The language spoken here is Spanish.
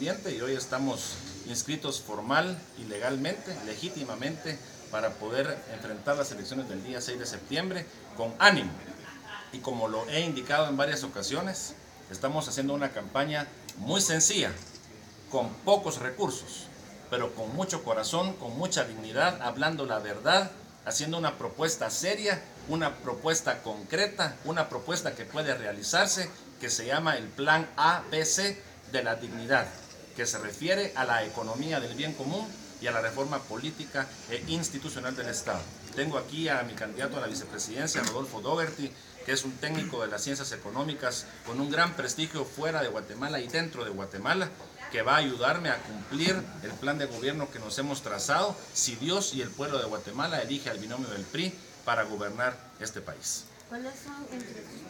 y hoy estamos inscritos formal y legalmente, legítimamente, para poder enfrentar las elecciones del día 6 de septiembre con ánimo. Y como lo he indicado en varias ocasiones, estamos haciendo una campaña muy sencilla, con pocos recursos, pero con mucho corazón, con mucha dignidad, hablando la verdad, haciendo una propuesta seria, una propuesta concreta, una propuesta que puede realizarse, que se llama el Plan ABC de la Dignidad, que se refiere a la economía del bien común y a la reforma política e institucional del Estado. Tengo aquí a mi candidato a la vicepresidencia, Rodolfo Dougherty, que es un técnico de las ciencias económicas con un gran prestigio fuera de Guatemala y dentro de Guatemala, que va a ayudarme a cumplir el plan de gobierno que nos hemos trazado si Dios y el pueblo de Guatemala elige al binomio del PRI para gobernar este país. ¿Cuáles son entre